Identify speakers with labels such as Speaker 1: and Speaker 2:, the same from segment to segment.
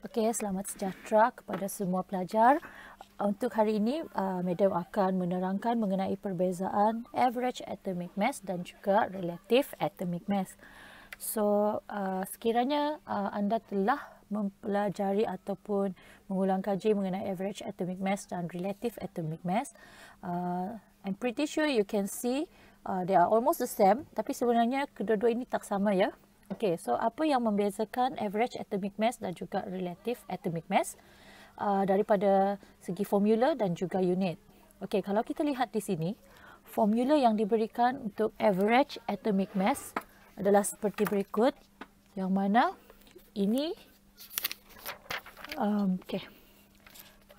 Speaker 1: Okey, selamat sejahtera kepada semua pelajar. Untuk hari ini, uh, Madam akan menerangkan mengenai perbezaan average atomic mass dan juga relative atomic mass. So, uh, sekiranya uh, anda telah mempelajari ataupun mengulang kaji mengenai average atomic mass dan relative atomic mass, uh, I'm pretty sure you can see uh, they are almost the same. Tapi sebenarnya kedua-dua ini tak sama ya. Okay, so apa yang membezakan average atomic mass dan juga relative atomic mass uh, daripada segi formula dan juga unit. Okay, kalau kita lihat di sini, formula yang diberikan untuk average atomic mass adalah seperti berikut. Yang mana ini, um, okay.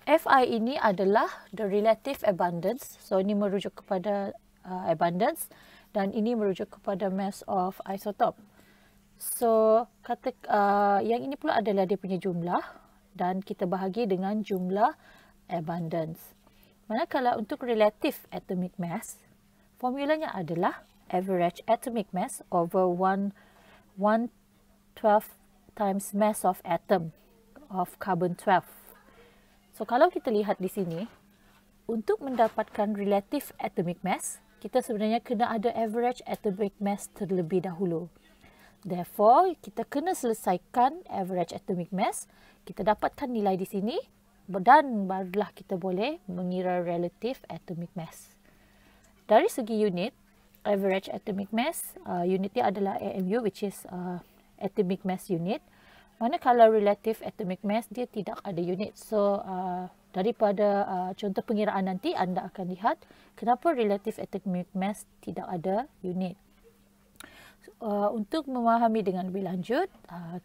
Speaker 1: Fi ini adalah the relative abundance. So, ini merujuk kepada uh, abundance dan ini merujuk kepada mass of isotope. So, kata uh, yang ini pula adalah dia punya jumlah dan kita bahagi dengan jumlah abundance. Manakala untuk relative atomic mass, formulanya adalah average atomic mass over 1 1 12 times mass of atom of carbon 12. So, kalau kita lihat di sini, untuk mendapatkan relative atomic mass, kita sebenarnya kena ada average atomic mass terlebih dahulu. Therefore, kita kena selesaikan average atomic mass. Kita dapatkan nilai di sini dan barulah kita boleh mengira relative atomic mass. Dari segi unit, average atomic mass, uh, unit dia adalah AMU which is uh, atomic mass unit. Manakala relative atomic mass, dia tidak ada unit. So, uh, daripada uh, contoh pengiraan nanti, anda akan lihat kenapa relative atomic mass tidak ada unit uh, untuk memahami dengan lebih lanjut, uh,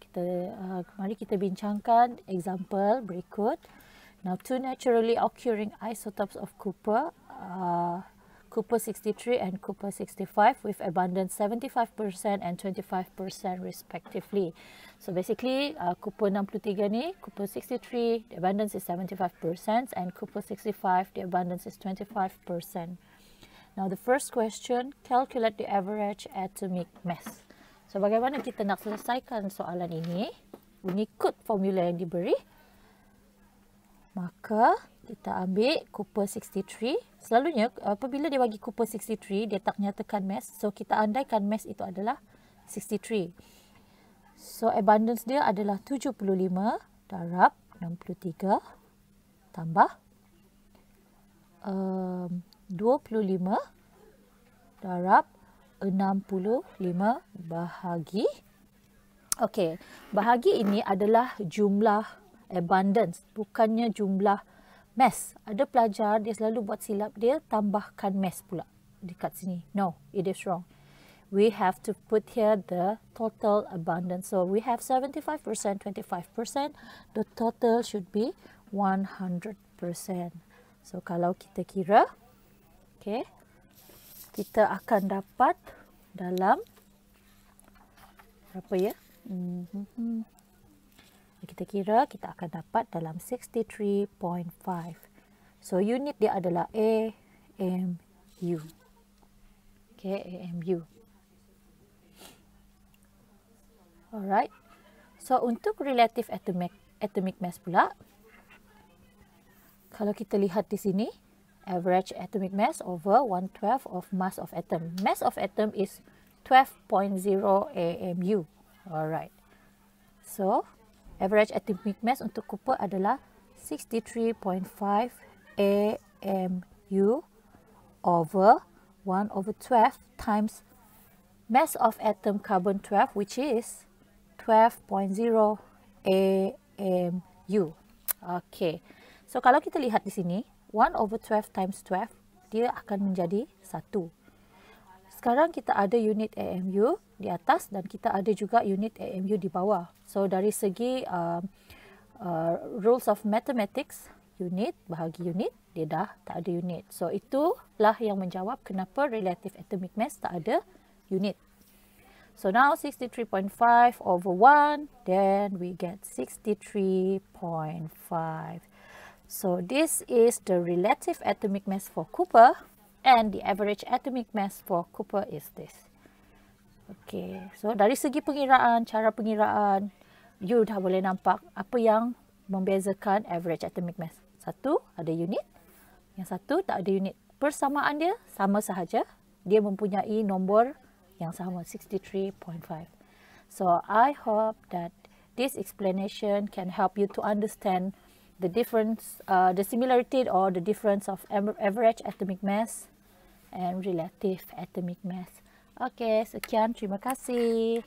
Speaker 1: kita uh, mari kita bincangkan example berikut. Now, two naturally occurring isotopes of copper, uh, copper 63 and copper 65 with abundance 75% and 25% respectively. So basically, uh, copper 63 ni, copper 63, the abundance is 75% and copper 65, the abundance is 25%. Now the first question, calculate the average atomic mass. So bagaimana kita nak selesaikan soalan ini? Mengikut formula yang diberi. Maka kita ambil copper 63. Selalunya apabila dia bagi copper 63, dia tak nyatakan mass. So kita andaikan mass itu adalah 63. So abundance dia adalah 75 darab 63 tambah um, 25 darab 65 bahagi. Okey, bahagi ini adalah jumlah abundance, bukannya jumlah mass. Ada pelajar dia selalu buat silap dia tambahkan mass pula dekat sini. No, it is wrong. We have to put here the total abundance. So we have 75%, 25%. The total should be 100%. So kalau kita kira, okay, kita akan dapat dalam berapa ya? Mm-hmm. Kita kira kita akan dapat dalam 63.5. So unit dia adalah AMU. Okay, AMU. Alright. So untuk relative atomic atomic mass pula, kalau kita lihat di sini, average atomic mass over 1/12 of mass of atom. Mass of atom is 12.0 AMU. Alright. So, average atomic mass untuk copper adalah 63.5 AMU over 1 over 12 times mass of atom carbon 12 which is 12.0 AMU. Okay. So, kalau kita lihat di sini, 1 over 12 times 12, dia akan menjadi 1. Sekarang kita ada unit AMU di atas dan kita ada juga unit AMU di bawah. So dari segi uh, uh, rules of mathematics, unit bahagi unit, dia dah tak ada unit. So itulah yang menjawab kenapa relative atomic mass tak ada unit. So now 63.5 over 1, then we get 63.5. So this is the relative atomic mass for copper and the average atomic mass for copper is this. Okay, so dari segi pengiraan, cara pengiraan, you dah boleh nampak apa yang membezakan average atomic mass. Satu ada unit, yang satu tak ada unit. Persamaan dia sama sahaja. Dia mempunyai nombor yang sama 63.5. So I hope that this explanation can help you to understand the difference, uh, the similarity or the difference of average atomic mass and relative atomic mass. Okay, sekian. Terima kasih.